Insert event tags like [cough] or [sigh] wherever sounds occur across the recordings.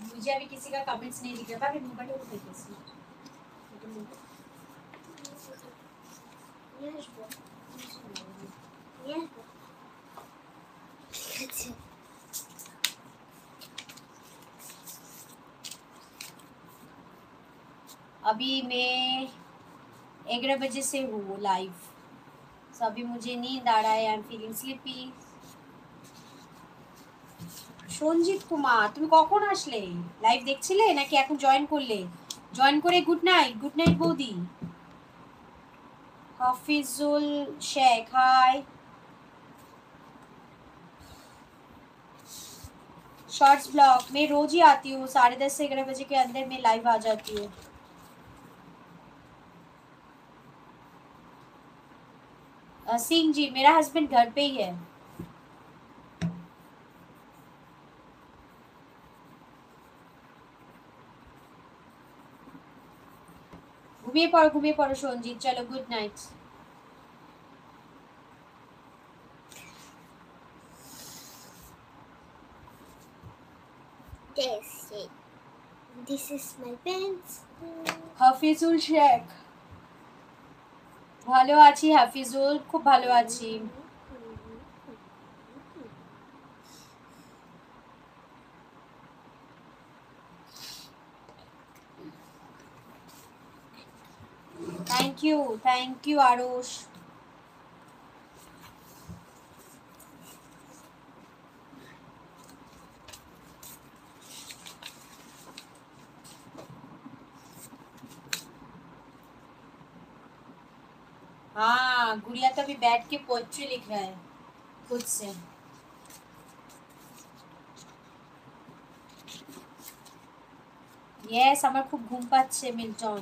मुझे अभी किसी का कमेंट्स नहीं दिख रहा था रिमूव बटन पे कैसे अभी मैं ग्यारह बजे से हूँ लाइव सो अभी मुझे नींद आ रहा है I am feeling sleepy Sanjit Kumar তুমি কখন আসলে লাইভ দেখছিলে নাকি এখন জয়েন করলে জয়েন করে গুড নাইট গুড নাইট বৌদি Hafizul Sheikh hi shorts blog मैं रोज ही आती हूँ साढ़े दस से ग्यारह बजे के अंदर मैं लाइव आ जाती हूँ सिंह जी मेरा हस्बैंड घर पे ही है घूमिए पड़ो घूमिए पड़ो सोन जी चलो good night This is my pants. Hafizul Sheikh. ভালো আছি হাফিজুল খুব ভালো আছি। Thank you thank you Arush. हाँ गुड़िया तो अभी बैठ के पोएट्री लिख रहा है खुद से यस আমার খুব ঘুম পাচ্ছে Milton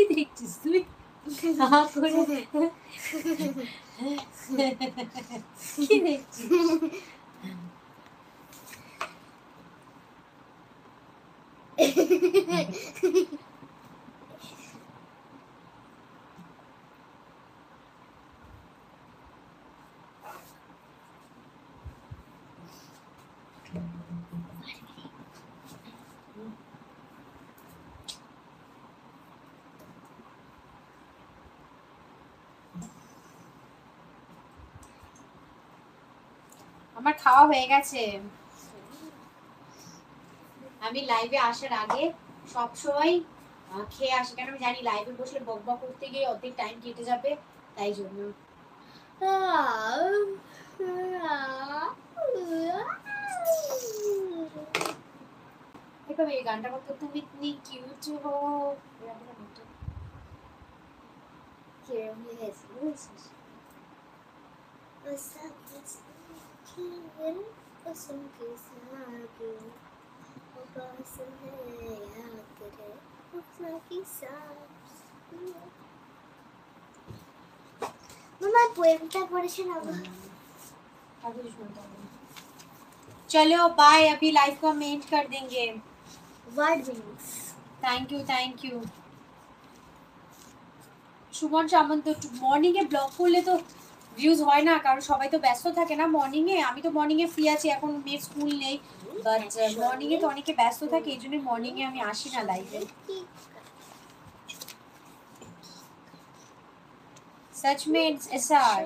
iki dilekçisi mi? Aha Kore. iki dilekçi. Thank you. আমার খাওয়া হয়ে গেছে। আমি লাইভে আসার আগে সব সময় খেয়ে আসি। কারণ আমি জানি লাইভে বসলে বক বক করতে গিয়ে অর্ধেক টাইম কেটে যাবে, তাই জন্য। দেখো এই গানটা কত তুমি ইতনি কিউট হো কিরম হয়েছে বুঝেছিস कसम के सागे है याद की सांस मम्मा चलो बाय अभी लाइफ को हम एंड कर देंगे. Word meanings thank you thank you morning के মর্নিংয়ে ব্লগ ले तो ভিউজ হয় না কারণ সবাই তো ব্যস্ত থাকে না মর্নিং এ আমি তো মর্নিং এ ফ্রি আছি এখন মেয়ের স্কুল নেই বাট মর্নিং এ তো অনেকে ব্যস্ত থাকে এই জন্য মর্নিং এ আমি আসি না লাইভে सच में एसआर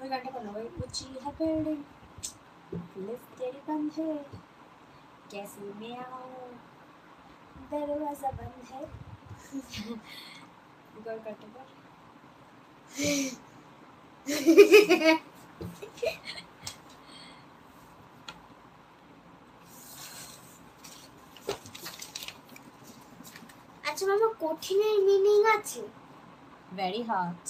ওই গানটা কোনো ওই ऊंची है बिल्डिंग लिफ्ट तेरी बंद है कैसे मैं आऊं दरवाजा बंद है [laughs] गौर करते कर আচ্ছা মামা কঠিনের মিনিং আছে ভেরি হার্ড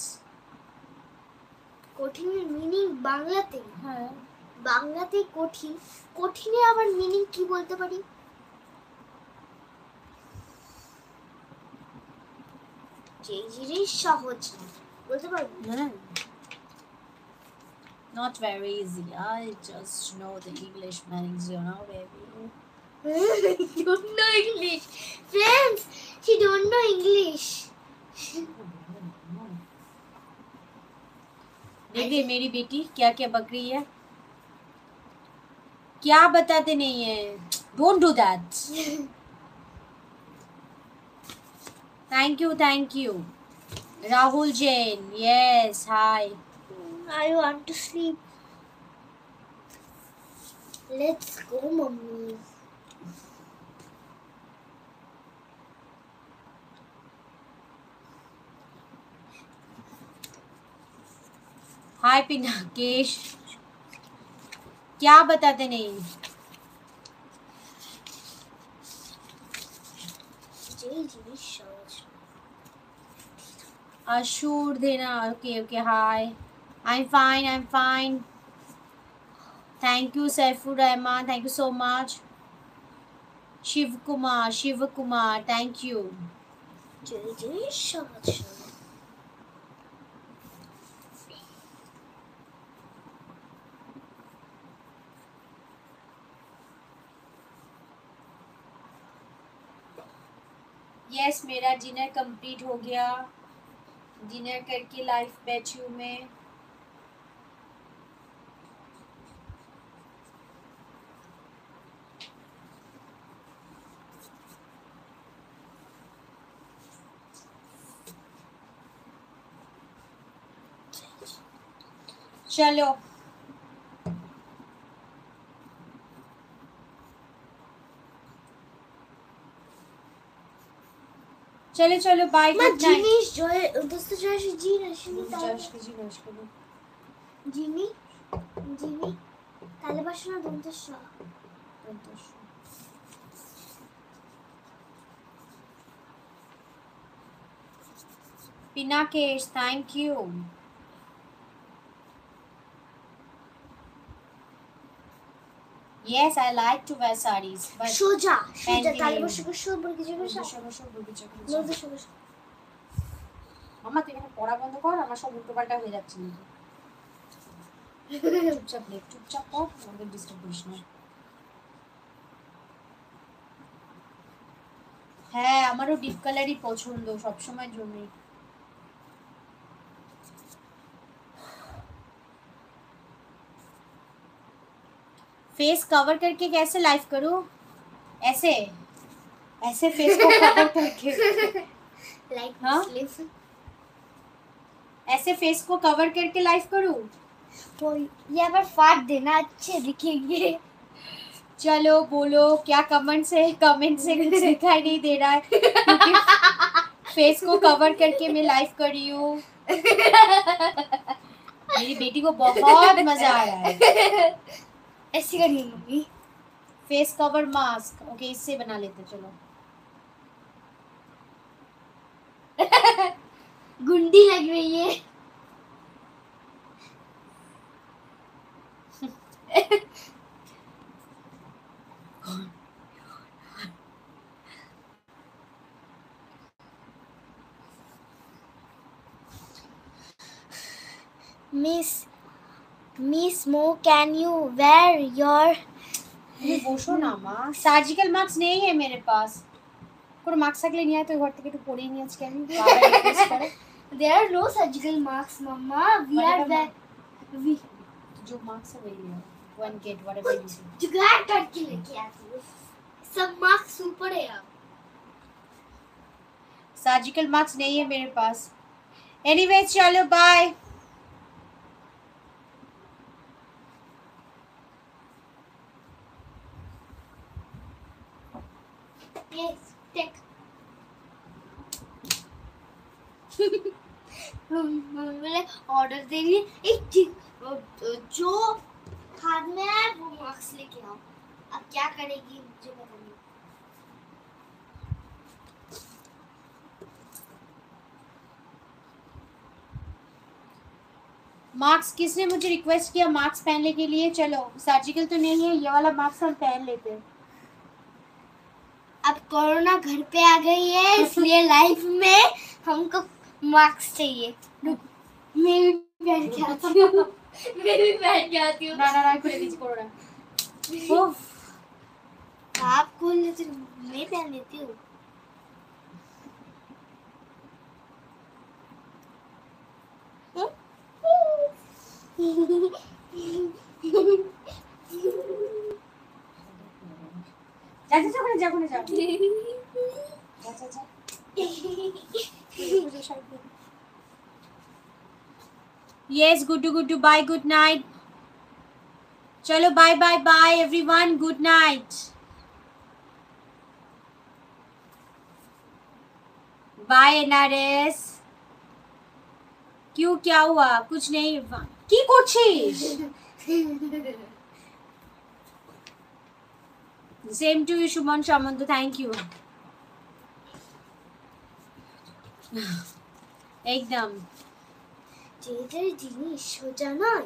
কঠিনের মিনিং বাংলাতে হ্যাঁ বাংলাতে কঠিন কঠিনে আবার মিনিং কি বলতে পারি যে জিনিস সহজ না বলতে পারব Not very easy. I just know the English meanings, you know, baby. don't know English. Friends, she don't know English. देख रही है मेरी बेटी क्या क्या बक रही है। क्या बताते नहीं है। Don't do that thank you thank you Rahul Jain yes hi I want to sleep. Let's go, mommy. Hi Pinakesh. क्या बताते नहीं? अशूर देना। Okay okay hi I am fine I am fine thank you Saifur Rahman thank you so much Shiv Kumar Shiv Kumar thank you Jai Jai Shah yes मेरा dinner complete हो गया। Dinner करके life बैठी हूँ मैं। चलो। চলে চলো বাই গুড নাইট জিনিস জয় দোস্ত জয় সে জিন আসেনি জয়কে জিজ্ঞেস কালে বাসনা দন্তস্ব দন্তস্ব Pinakesh, thank you. Yes, I like to wear sarees, but সোজা সোজা Pant বসে বসে বলকে যে বসে। বসে বসে বলবি। বলতে বসে। মামা তুই এখানে পড়া বন্ধ কর আমার সব উল্টোপাল্টা হয়ে যাচ্ছে কিন্তু চুপচাপ লেখ চুপচাপ কর আমাদের ডিস্টার্ব করিস না। হ্যাঁ আমারও ডিপ কালারই পছন্দ সবসময়ের জন্যই फेस कवर करके कैसे लाइव करूँ? ऐसे? ऐसे फेस को कवर करके। [laughs] लाइक हाँ? ऐसे फेस को कवर करके लाइव करूँ? तो ये पर फाट देना अच्छे दिखेंगे। चलो बोलो क्या कमेंट से कमेंट से कुछ दिखाई नहीं दे रहा है। फेस को कवर करके मैं लाइव कर रही हूँ। [laughs] मेरी बेटी को बहुत मज़ा आया है। [laughs] ऐसे करिए mummy. Face cover mask okay इससे बना लेते चलो। [laughs] गुंडी लग रही है Miss Mo, can you wear your তুমি বসো না মা সার্জিক্যাল মাস্ক নেই है मेरे पास কোনো মাস্ক থাকলে নিয়ে আয় তো ঘর থেকে একটু পরেই নিয়ে আজকে আমি বাবা request করে There are no surgical masks, Mama. We are Whatever, wear we जो मास्क है वही ले आओ go and get whatever you see जुगाड़ करके लेके आती हूँ सब मास्क ऊपर है अब सर्जिकल मास्क नहीं है मेरे पास एनीवेज चलो बाय Yes. टेक बोले ऑर्डर दे रही एक चीज़ जो हाथ में है वो मार्क्स लेके आओ। अब क्या करेगी, मुझे पता नहीं मार्क्स किसने मुझे रिक्वेस्ट किया मार्क्स पहनने के लिए? चलो सर्जिकल तो नहीं है, ये वाला मार्क्स हम पहन लेते हैं। अब कोरोना घर पे आ गई है इसलिए लाइफ में हमको मार्क्स चाहिए। मैं भी पहन के आती हूँ। मैं भी पहन के आती हूँ। ना ना ना खुले दीजिए कोरोना। आप खोल लेते मैं पहन लेती हूँ? [laughs] [laughs] যা যা ওখানে যা ওখানে যা যা যা बाय गुड नाइट चलो bye bye bye everyone good night bye NRS क्यों, क्या हुआ? कुछ नहीं की कुछ same to you shuman shamantu thank you. [sighs] Ekdam. Jeder jinish hoja noy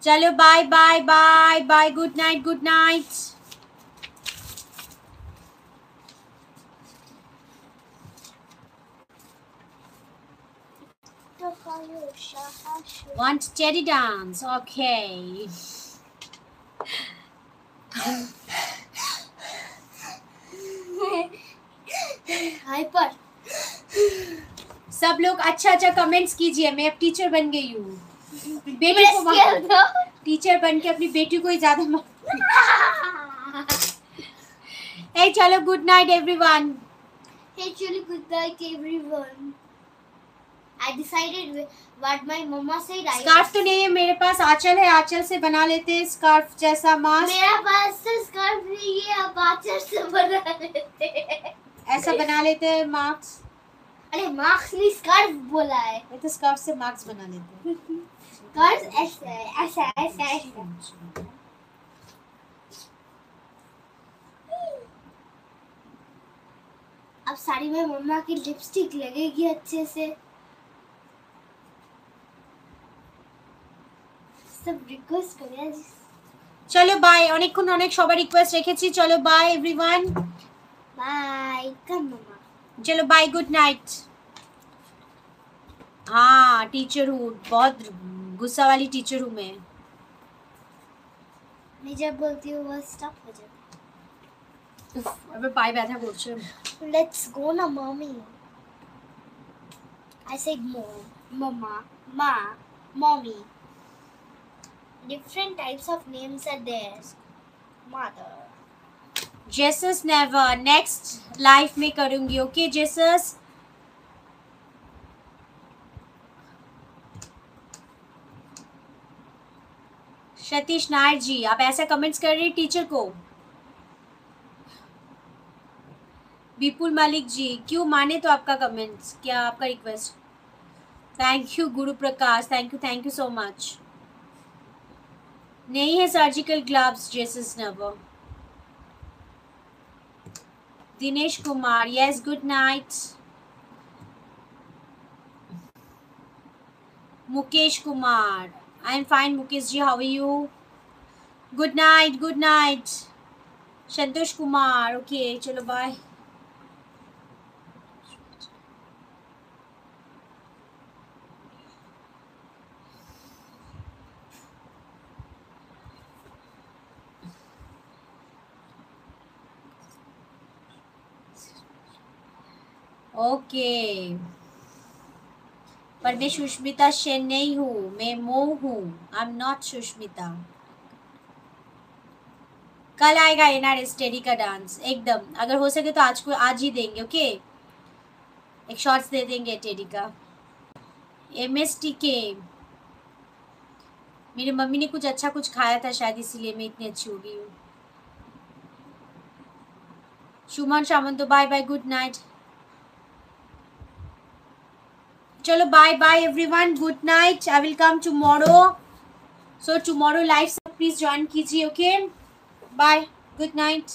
chalo bye bye bye bye. Good night good night. Want cherry dance? Okay. [laughs] Hyper सब लोग अच्छा अच्छा कमेंट्स कीजिए मैं अब टीचर बन गई हूँ। बेटी को टीचर बन के अपनी बेटी को ही ज़्यादा मा- ए चलो good night everyone Actually, good night, everyone. I decided what my mama said. I scarf तो नहीं है मेरे पास आंचल है आंचल से बना लेते हैं स्कार्फ जैसा मास्क मेरा पास तो स्कार्फ नहीं है अब आचर से बना लेते हैं। ऐसा बना लेते हैं मास्क अरे मार्क्स नहीं स्कार्फ बोला है। मैं तो स्कार्फ से मास्क बना लेते हैं। स्कार्फ ऐसा ऐसा ऐसा ऐसा अब साड़ी में मम्मा की लिपस्टिक लगेगी अच्छे से। চলো বাই অনেকক্ষণ অনেক সবার রিকোয়েস্ট রেখেছি। চলো বাই এভরিওয়ান বাই কাম মামা চলো বাই গুড নাইট हाँ टीचर हूँ बहुत गुस्सा वाली टीचर हूँ। मैं मैं जब बोलती हूं वो स्टॉप हो जाता এবার পায়ে ব্যথা করছে लेट्स गो ना mummy I said mom mamma মা mummy Different types of names are there. Mother. Jesus never next life में करूँगी ओके जेसस सतीश नायर जी, आप ऐसा कमेंट्स कर रहे टीचर को? विपुल मलिक जी, क्यों माने तो आपका कमेंट्स क्या आपका request thank you Guru Prakash thank you thank you so much नहीं है surgical gloves Jesus never Dinesh Kumar yes good night Mukesh Kumar I am fine Mukesh ji how you good night good night Santosh Kumar okay चलो bye okay. पर मैं सुष्मिता सेन नहीं हूँ, मैं मो हूँ आई एम नॉट सुष्मिता। कल आएगा एन आर एस टेडी का डांस एकदम। अगर हो सके तो आज को आज ही देंगे, ओके? एक शॉर्ट्स दे देंगे टेडी का। एम एस टी के मेरी मम्मी ने कुछ अच्छा कुछ खाया था शायद, इसीलिए मैं इतनी अच्छी हो गई हूँ। Suman Samant bye bye good night चलो bye bye everyone good night I will come tomorrow so tomorrow live please join कीजिए ओके बाय गुड नाइट